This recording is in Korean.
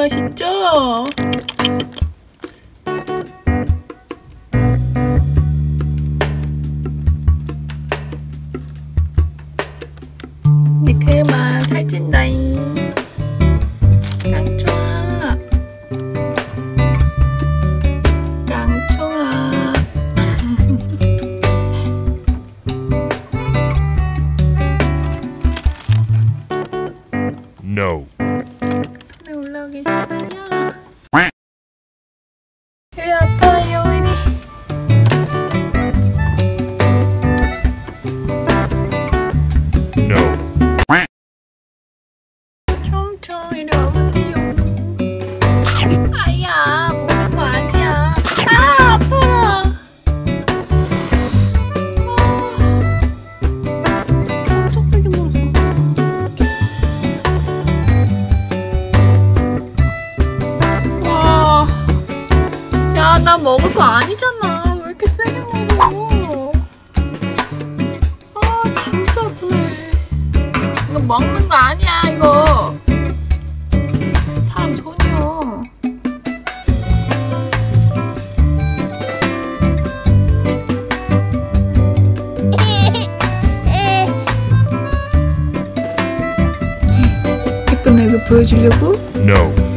맛있죠? 근데 그만 살찐다잉 총총 이리 와보세요 아야 보는 거 아니야 아 아파라 아, 나 먹을 거 아니잖아. 왜 이렇게 세게 먹어? 아, 진짜 아프네. 이거 먹는 거 아니야, 이거. 예쁜 얼굴 보여주려고? No.